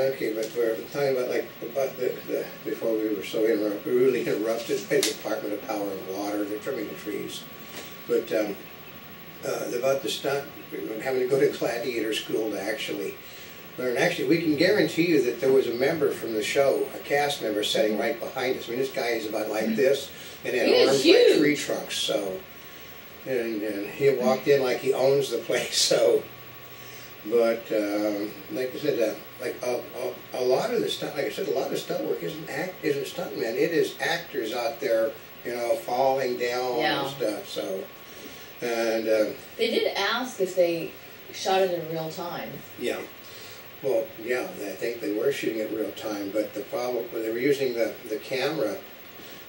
okay, but we're talking about like, about the, the, before we were so really interrupted by the Department of Power and Water, they're trimming the trees. But, um, uh, about the stunt, having to go to gladiator school to actually learn. Actually, we can guarantee you that there was a member from the show, a cast member sitting right behind us. I mean, this guy is about like this and had He arms like tree trunks, so. And, and he walked in like he owns the place, so. But, um, like I said, uh, like a, a, a lot of the stunt, like I said, a lot of stunt work isn't act, isn't stuntmen. It is actors out there, you know, falling down Yeah. and stuff, so. And, um, They did ask if they shot it in real time. Yeah, well, yeah, I think they were shooting it real time, but the problem, when they were using the, the camera,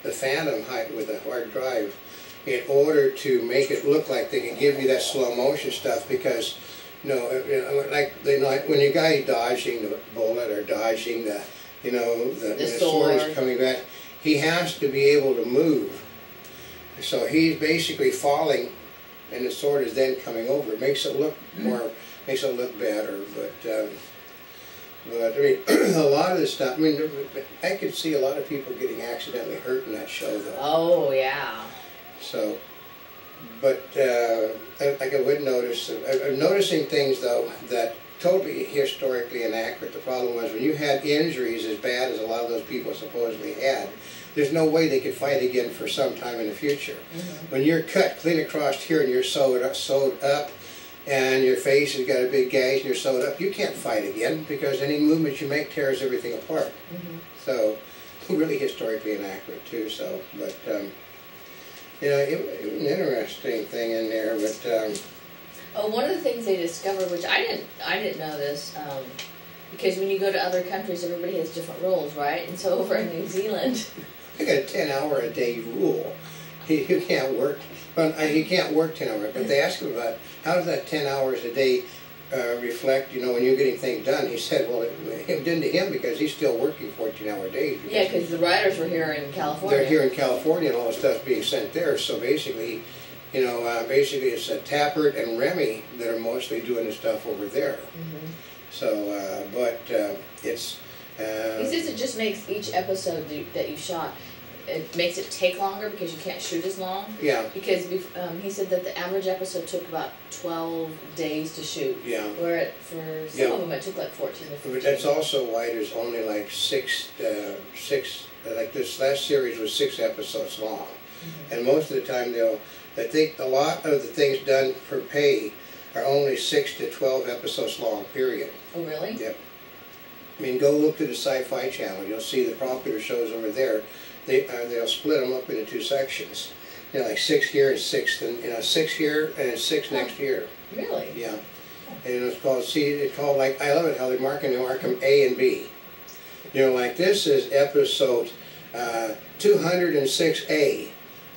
the Phantom HD with the hard drive, in order to make it look like they can give you that slow motion stuff, because, you know, uh, you know, like, they like, when a guy dodging the bullet or dodging the, you know, the, when the sword sword. is coming back, he has to be able to move. So he's basically falling, and the sword is then coming over. It makes it look more, makes it look better, but, um, but, I mean, a lot of the stuff, I mean, I could see a lot of people getting accidentally hurt in that show, though. Oh, yeah. So, but, uh, I- like I would notice, I'm noticing things, though, that totally historically inaccurate. The problem was when you had injuries as bad as a lot of those people supposedly had, there's no way they could fight again for some time in the future. When you're cut clean across here and you're sewed up, sewed up, and your face has got a big gash and you're sewed up, you can't fight again because any movement you make tears everything apart. Mhm. So, really historically inaccurate too. So, but um, you know, it, it was an interesting thing in there. But um, Oh, one of the things they discovered, which I didn't, I didn't know this, um, because when you go to other countries, everybody has different rules, right? And so over in New Zealand, I got a ten-hour-a-day rule. You can't work. Well, uh, he can't work ten hours. But they asked him about how does that ten hours a day uh, reflect, you know, when you're getting things done. He said, well, it, it didn't to him because he's still working fourteen-hour days. yeah, because the writers were here in California. they're here in California and all the stuff's being sent there. So basically, you know, uh, basically it's uh, Tapert and Raimi that are mostly doing the stuff over there. Mhm. So, uh, but uh, it's. Uh, He says it just makes each episode that you shot, it makes it take longer because you can't shoot as long. yeah, Because um, he said that the average episode took about 12 days to shoot, yeah. where it, for some Yeah. of them it took like 14 to 15. But that's also why there's only like six, uh, six. Like this last series was six episodes long, and most of the time they'll. I think a lot of the things done for pay are only six to twelve episodes long. Period. Oh, really? Yep. I mean, go look to the Sci-Fi Channel. You'll see the popular shows over there. They uh, they'll split them up into two sections. You know, like six here and six, and you know, six here and six next year. Really? Yeah. And it's called, see, it's called like, I love it how they mark them, they mark them A and B. You know, like this is episode uh, 206A.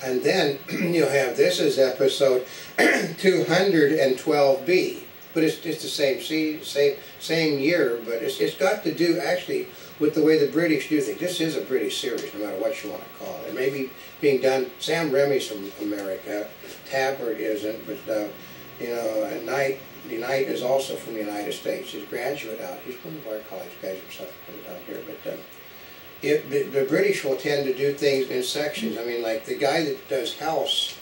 And then you'll have, this is episode 212B. But it's, it's the same, see, same, same year, but it's, it's got to do actually with the way the British do things. This is a British series, no matter what you want to call it. It may be being done, Sam Raimi's from America, Tapert isn't, but, uh, you know, and DeKnight is also from the United States. He's a graduate out. He's one of our college something out here. But um, it, the, the British will tend to do things in sections. I mean, like the guy that does House,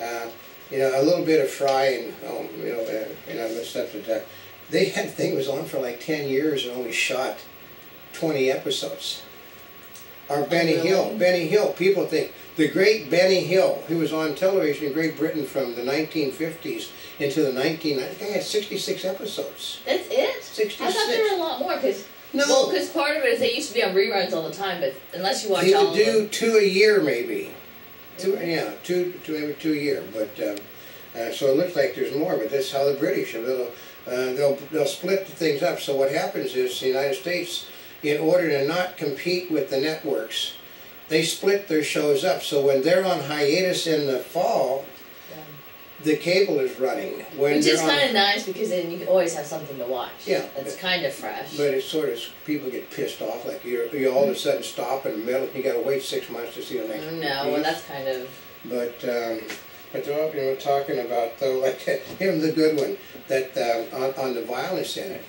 uh, you know, a little bit of Fry and, um, you know, uh, know, the stuff that, uh, they had, thing was on for like 10 years and only shot 20 episodes. Or Benny really? Hill. Benny Hill. People think the great Benny Hill, who was on television in Great Britain from the 1950s into the 19. I think had 66 episodes. That's it? 66. I thought there were a lot more because No. well, because part of it is they used to be on reruns all the time, but unless you watch He all would do two a year, maybe. Two, yeah, two, two, maybe two a year. But um, uh, so it looks like there's more. But that's how the British. They'll, uh, they'll they'll split the things up. So what happens is the United States, in order to not compete with the networks, they split their shows up. So when they're on hiatus in the fall, Yeah. the cable is running. When which is kind of nice because then you always have something to watch. Yeah. that's kind of fresh. But it's sort of people get pissed off, like you you all of a sudden stop in the middle. and You got to wait six months to see the next. No, well that's kind of But um, but they're all, you know talking about though like even the good one that um, on on the violence in it.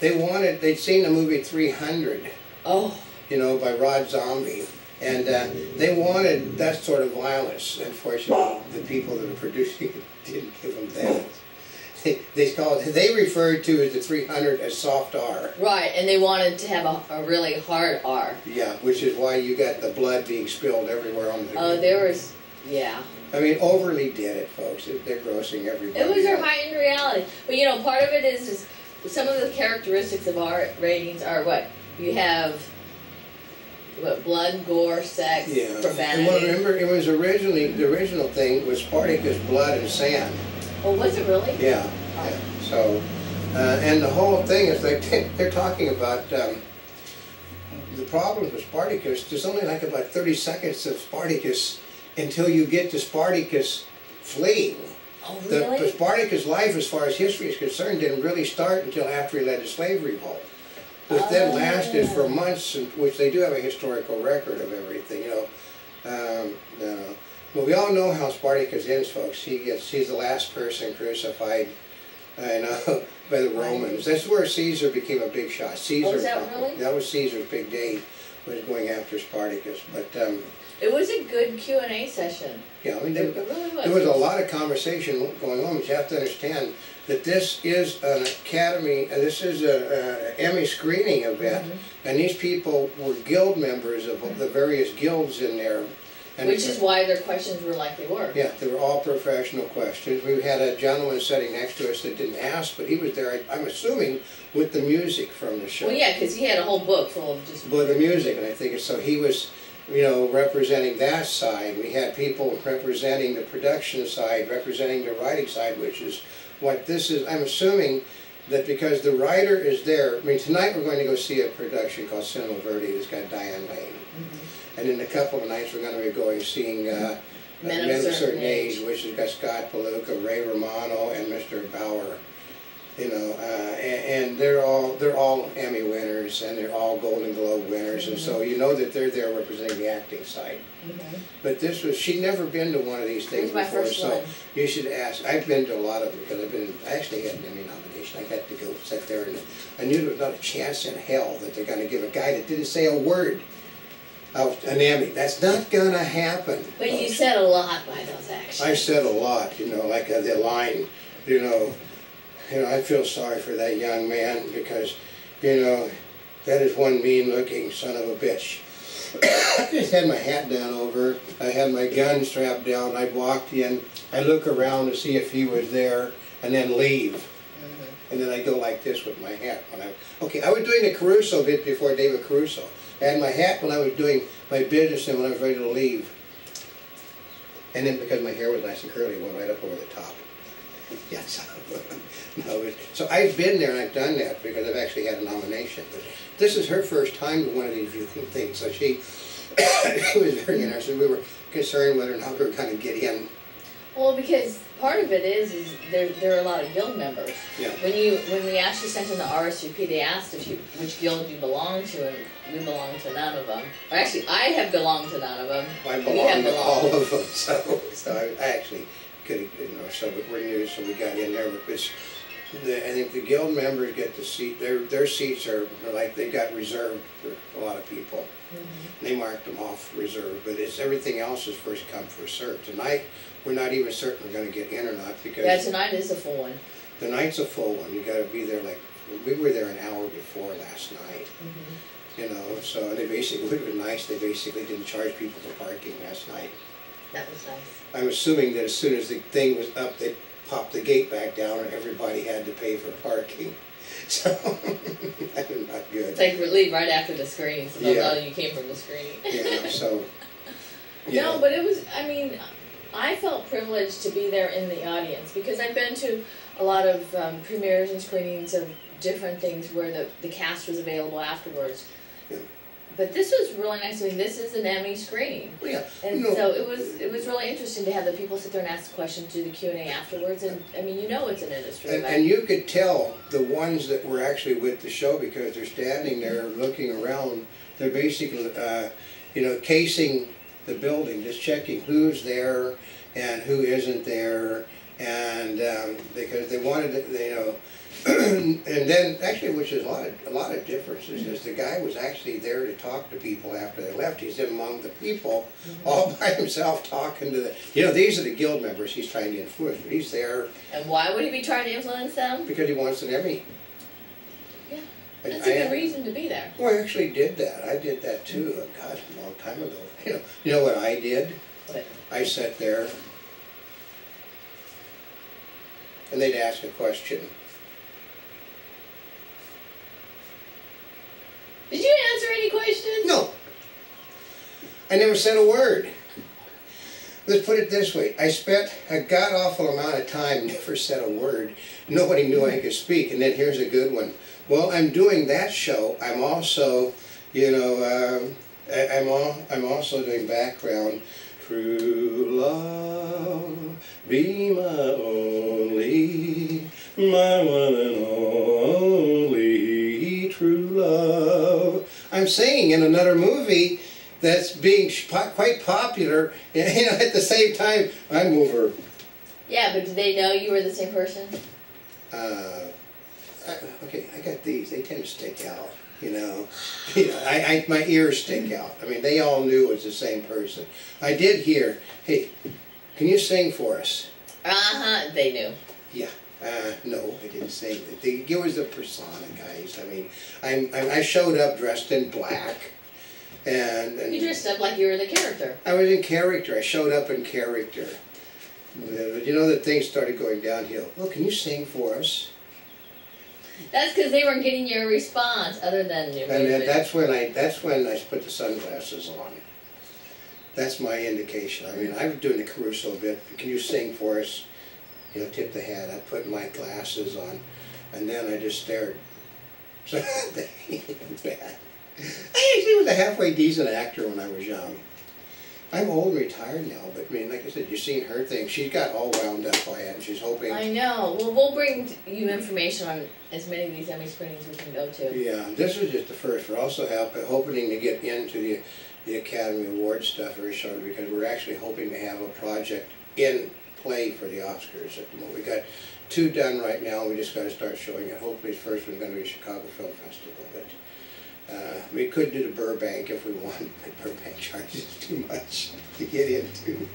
They wanted, they'd seen the movie three hundred, Oh, you know, by Rob Zombie. And uh, they wanted that sort of violence. Unfortunately, the people that were producing it didn't give them that. They, they called, they referred to as the 300 as soft R. right, and they wanted to have a, a really hard R. Yeah, which is why you got the blood being spilled everywhere on the. Oh, there was, yeah. I mean, overly did it, folks. They're grossing everybody. It was their heightened reality. But you know, part of it is, is some of the characteristics of R ratings are what? You have what blood, gore, sex, Yeah. And well, profanity. remember, it was originally the original thing was Spartacus blood and sand. Oh, was it really? Yeah. yeah. So, uh, and the whole thing is like they're talking about um, the problem with Spartacus. There's only like about 30 seconds of Spartacus until you get to Spartacus fleeing. Oh, The, really? the Spartacus life, as far as history is concerned, didn't really start until after he led the slave revolt. Which then lasted for Oh. months, and which they do have a historical record of everything, you know. Um. But we all know how Spartacus ends, folks. He gets, he's the last person crucified, uh, know, by the Romans. That's where Caesar became a big shot. Caesar. Oh, that really? That was Caesar's big day, was going after Spartacus. But um, It was a good Q and A session. yeah, I mean, It, really was. there was a lot of conversation going on, but you have to understand that this is an academy, uh, this is a, a Emmy screening event, Mm-hmm. and these people were guild members of the various guilds in there. And Which is why their questions were like they were. yeah, they were all professional questions. We had a gentleman sitting next to us that didn't ask, but he was there, I- I'm assuming, with the music from the show. Well, yeah, because he had a whole book full of just. But the music, and I think, so he was, you know, representing that side. We had people representing the production side, representing the writing side, which is what this is, I'm assuming that because the writer is there, I mean, tonight we're going to go see a production called Cinema Verite that's got Diane Lane. And in a couple of nights, we're gonna be going, seeing, uh, Men of a Certain Age. which has got Scott Bakula, Ray Romano, and Mr. Braugher. You know, uh, and, and they're all, they're all Emmy winners, and they're all Golden Globe winners, and so you know that they're there representing the acting side. Mhm. But this was, she'd never been to one of these things my before, so one. you should ask. I've been to a lot of them, because I've been, I actually had an Emmy nomination. I got to go sit there, and I knew there was not a chance in hell that they're gonna give a guy that didn't say a word Of an Emmy. That's not gonna happen. But you said a lot by those actions. I said a lot, you know, like uh, the line, you know, you know, I feel sorry for that young man because, you know, that is one mean-looking son of a bitch. I just had my hat down over, I had my gun strapped down, I walked in, I look around to see if he was there, and then leave. Mhm. And then I go like this with my hat when I, okay, I was doing the Caruso bit before David Caruso. I had my hat when I was doing my business and when I was ready to leave. And then because my hair was nice and curly, it went right up over the top. Yeah, so, no, it- so I've been there and I've done that because I've actually had a nomination. But this is her first time to one of these viewing things, so she, it was very interested. We were concerned whether or not we were gonna get in. Well, because part of it is, is there, there are a lot of guild members. Yeah. When you, when we actually sent in the RSVP, they asked if you, which guild you belong to, and we belong to none of them. Or actually, I have belonged to none of them. I belong to all of them, so, so I I actually could have, you know, so we're new, so we got in there, but it's, the, I think the guild members get the seat, their, their seats are, are like, they got reserved for a lot of people. Mm-hmm. They marked them off reserved, but it's, everything else is first come, first served. Tonight, we're not even certain we're gonna get in or not, because Yeah, tonight is a full one. the night's a full one, you gotta be there like, we were there an hour before last night. Mm-hmm. You know, so they basically, it was nice, they basically didn't charge people for parking last night. That was nice. I'm assuming that as soon as the thing was up, they popped the gate back down and everybody had to pay for parking. So, that was not good. like we leave right after the screening, so Yeah. know you came from the screening. Yeah, so, Yeah. No, but it was, I mean, I felt privileged to be there in the audience because I've been to a lot of um, premieres and screenings of different things where the, the cast was available afterwards. Yeah. But this was really nice. I mean, this is an Emmy screening, Well, yeah. and so it was it was really interesting to have the people sit there and ask the questions, do the Q and A afterwards. And I mean, you know, it's an industry And, and you could tell the ones that were actually with the show because they're standing there looking around. They're basically, uh, you know, casing the building, just checking who's there and who isn't there. And um, because they wanted, to, they, you know, and then, actually, which is a lot of, a lot of differences, is the guy was actually there to talk to people after they left. He's among the people, mm-hmm. all by himself, talking to the, you know, these are the guild members he's trying to influence, but he's there And why would he be trying to influence them? because he wants an Emmy. Yeah, I- That's I- a good reason to be there. Well, I actually did that. I did that too. Mm-hmm. God, a long time ago. You know, you know what I did? What? I sat there, and they'd ask a question. Did you answer any questions? No, I never said a word. Let's put it this way: I spent a god awful amount of time, never said a word. Nobody knew I could speak. And then here's a good one. Well, I'm doing that show. I'm also, you know, um, I, I'm all, I'm also doing background. True love, be my only, my one and only I'm singing in another movie that's being quite popular. You know, at the same time, I'm over. Yeah, but did they know you were the same person? Uh, I, okay, I got these. They tend to stick out. You know, you know I, I, my ears stick out. I mean, they all knew it was the same person. I did hear, hey, can you sing for us? Uh huh. They knew. Yeah. Uh, no, I didn't say that. The, it was the persona, guys. I mean, I'm, I'm, I showed up dressed in black, and, and You dressed up like you were the character. I was in character. I showed up in character. But you know that things started going downhill. Well, can you sing for us? That's because they weren't getting your response other than your And that's when I that's when I put the sunglasses on. That's my indication. I mean, I was doing the Caruso bit. Can you sing for us? You know, tip the hat. I put my glasses on, and then I just stared. So bad. I actually was a halfway decent actor when I was young. I'm old and retired now, but I mean, like I said, you've seen her thing. She's got all wound up by it, and she's hoping. I know. Well, we'll bring you information on as many of these Emmy screenings we can go to. Yeah, this is just the first. We're also hoping to get into the, the Academy Award stuff very shortly because we're actually hoping to have a project in play for the Oscars at the moment. We got two done right now. We just got to start showing it. Hopefully, the first one's going to be Chicago Film Festival, but. Uh, we could do the Burbank if we wanted, but Burbank charges too much to get into.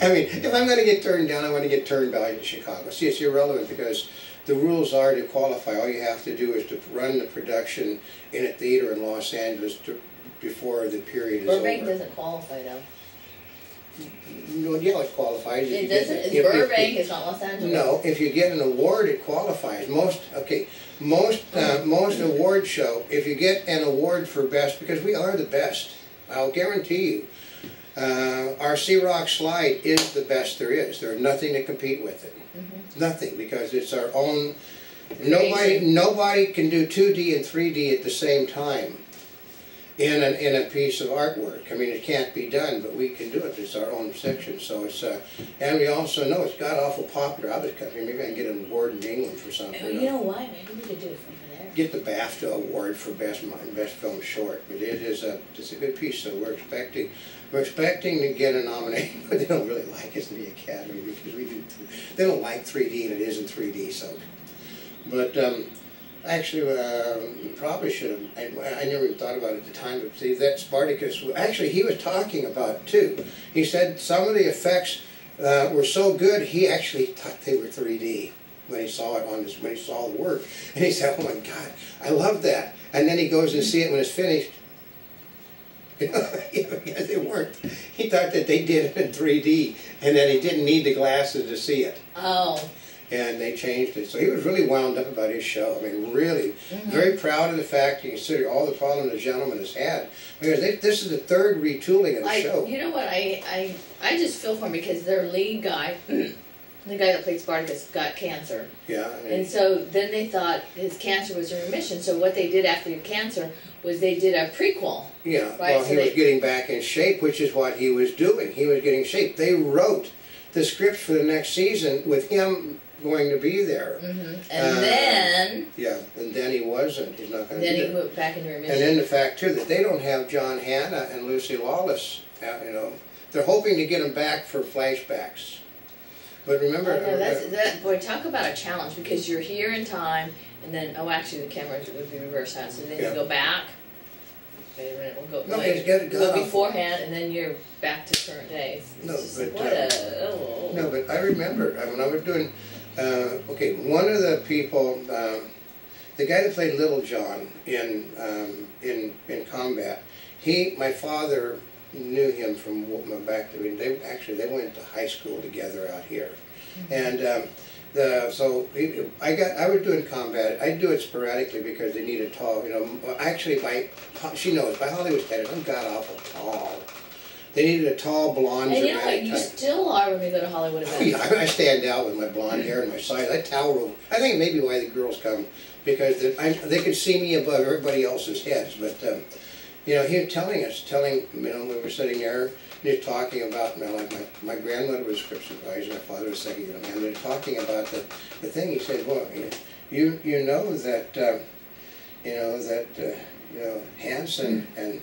I mean, if I'm going to get turned down, I want to get turned down in Chicago. See, it's irrelevant because the rules are to qualify. All you have to do is to run the production in a theater in Los Angeles to, before the period is Burbank over. doesn't qualify though. No, yeah, it qualifies. if It you get- doesn't. if- It's if- Burbank. It's not Los Angeles. No, if you get an award, it qualifies. Most, okay, most, uh, most award show, if you get an award for best, because we are the best, I'll guarantee you. Uh, our Sea Rock slide is the best there is. There's nothing to compete with it. Nothing, because it's our own, nobody, nobody can do two D and three D at the same time in an, in a piece of artwork. I mean, it can't be done, but we can do it. It's our own section, so it's, uh, and we also know it's got awful popular out of this country. Maybe I can get an award in England for something. You know what? Maybe we could do it from there. Get the BAFTA award for best, best film short, but it is a, it's a good piece, so we're expecting, we're expecting to get a nomination, but they don't really like us in the Academy because we do, they don't like three D and it isn't three D, so. But, um, actually, um, probably should have, I, I never even thought about it at the time, but see, that Spartacus, actually, he was talking about it too. He said some of the effects, uh, were so good, he actually thought they were three D when he saw it on his, when he saw the work. And he said, oh my God, I love that. And then he goes and see it when it's finished. because they weren't. He thought that they did it in 3D and that he didn't need the glasses to see it. Oh, And they changed it. So he was really wound up about his show. I mean, really, mm-hmm. very proud of the fact, you consider all the problems the gentleman has had. Because they, this is the third retooling of the I. show. You know what? I I I just feel for him because their lead guy, the guy that played Spartacus, got cancer. Yeah, I mean, And so then they thought his cancer was in remission. So what they did after the cancer was they did a prequel. Yeah, Right, well, so he was getting back in shape, which is what he was doing. He was getting shape. They wrote the script for the next season with him going to be there. hmm And Uh, then Yeah, and then he wasn't. He's not going to then be he there. moved back into remission. And then the fact too that they don't have John Hannah and Lucy Lawless. uh, You know, they're hoping to get them back for flashbacks. But remember, I know, that's, uh, that, boy, talk about a challenge, because you're here in time, and then, oh, actually, the camera would be reversed, huh? so then you go back. Wait a minute, we'll go, No, wait, go beforehand, and then you're back to current day. It's No, like, but, What uh, a, oh. No, but I remember uh, when I was doing. Uh, okay, one of the people, um, the guy that played Little John in um, in in combat, he, my father knew him from back. Mean, they actually they went to high school together out here, and. Um, the, so I got I was doing combat. I do it sporadically because they needed tall. You know, actually by she knows by Hollywood standards, I'm god awful tall. They needed a tall blonde And you know what, you type. still are when we go to Hollywood events. Yeah, I stand out with my blonde hair and my size. I tower over. I think maybe why the girls come because they, I, they can see me above everybody else's heads. But um, you know, he was telling us, telling you know, we were sitting there, and he was talking about. You know, like my, my grandmother was a script supervisor, my father was second unit man. They were talking about the, the thing. He said, "Well, you you know that um, you know that uh, you know Hanson and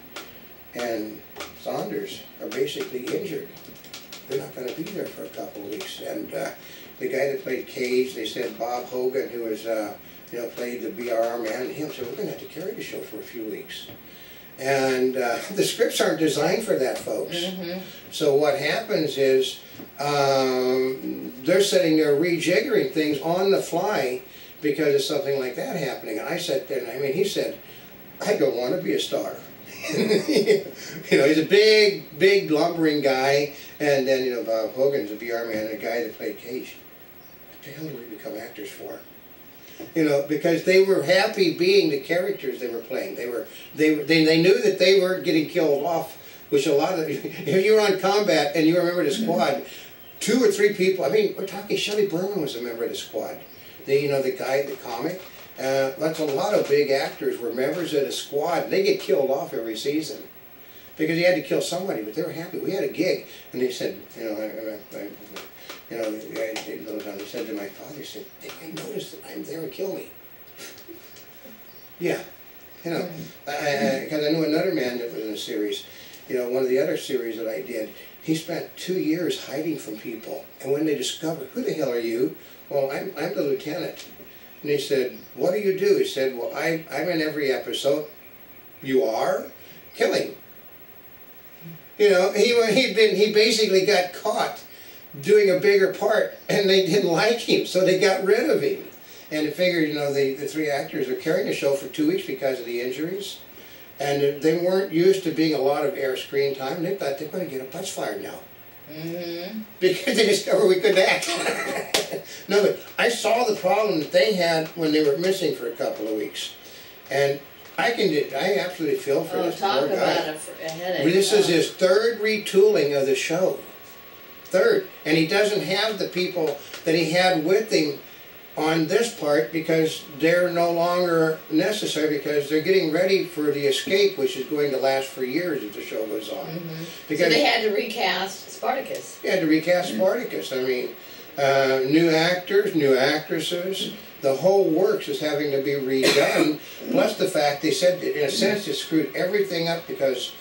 and Saunders are basically injured." they're not gonna be there for a couple of weeks. And, uh, the guy that played Cage, they said Bob Hogan, who was, uh, you know, played the BAR man, and him said, we're gonna have to carry the show for a few weeks. And, uh, the scripts aren't designed for that, folks. Mhm. So what happens is, um, they're sitting there rejiggering things on the fly because of something like that happening. And I sat there, and I mean, he said, I don't want to be a star. you know, he's a big, big lumbering guy, and then you know Bob Hogan's a BAR man, and a guy that played Cage. What the hell do we become actors for? You know, because they were happy being the characters they were playing. They were, they, were- they, they knew that they weren't getting killed off. Which a lot of, if you were on combat and you remember the mm-hmm. squad, two or three people. I mean, we're talking. Shelley Berman was a member of the squad. The, you know, the guy, the comic. Uh, that's a lot of big actors were members of the squad. They get killed off every season because he had to kill somebody, but they were happy. We had a gig, and they said, you know, I, I, I, you know, the guy, Dave Littlejohn, said to my father, he said, they may notice that I'm there to kill me. yeah, you know, because I knew another man that was in the series. You know, one of the other series that I did, he spent two years hiding from people, and when they discovered, who the hell are you? Well, I'm, I'm the lieutenant. And he said, what do you do? He said, well, I, I'm in every episode. You are? Killing. You know, he he'd been he basically got caught doing a bigger part, and they didn't like him, so they got rid of him. And they figured, you know, the, the three actors are carrying the show for two weeks because of the injuries, and they weren't used to being a lot of air screen time. And they thought they're going to get a butts fired now Mhm. because they discovered we couldn't act. no, but I saw the problem that they had when they were missing for a couple of weeks, and I can I absolutely feel for Oh, this talk poor guy. about a a headache. This is Oh. his third retooling of the show. Third. And he doesn't have the people that he had with him on this part because they're no longer necessary because they're getting ready for the escape, which is going to last for years if the show goes on. Mhm. So Because they had to recast Spartacus. They had to recast Spartacus. I mean, uh, new actors, new actresses. The whole works is having to be redone. Plus the fact they said, that in a sense, it screwed everything up because